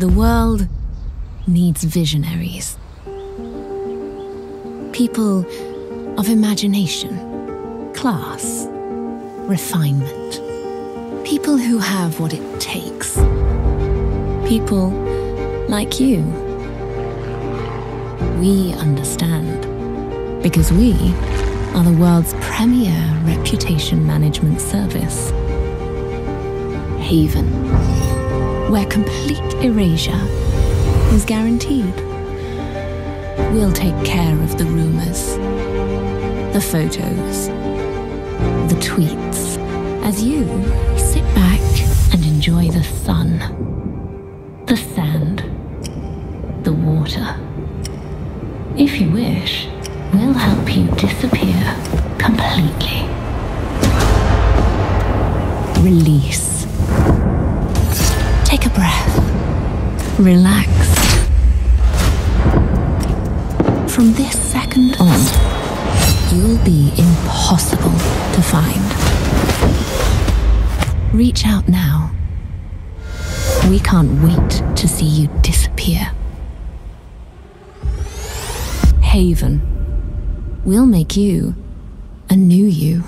The world needs visionaries. People of imagination, class, refinement. People who have what it takes. People like you. We understand. Because we are the world's premier reputation management service. Haven, where complete erasure is guaranteed. We'll take care of the rumors, the photos, the tweets, as you sit back and enjoy the sun, the sand, the water. If you wish, we'll help you disappear completely. Release. Breath. Relax. From this second on, you'll be impossible to find. Reach out now. We can't wait to see you disappear. Haven. We'll make you a new you.